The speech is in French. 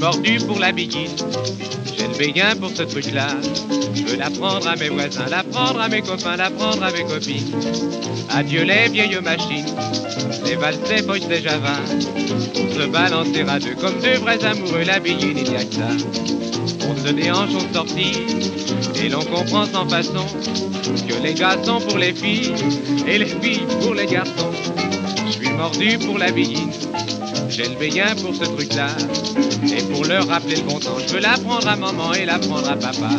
mordu pour la biguine. J'ai le béguin pour ce truc-là. Je veux l'apprendre à mes voisins, l'apprendre à mes copains, l'apprendre à mes copines. Adieu les vieilles machines, les valses, poches, les javins. On se balancer à deux comme deux vrais amoureux, la biguine, il n'y a que ça. On se déhanche, on sortit, et l'on comprend sans façon que les gars sont pour les filles et les filles pour les garçons. Je suis mordu pour la biguine, j'ai le béguin pour ce truc-là. Et pour leur rappeler le bon temps, je veux l'apprendre à maman et l'apprendre à papa.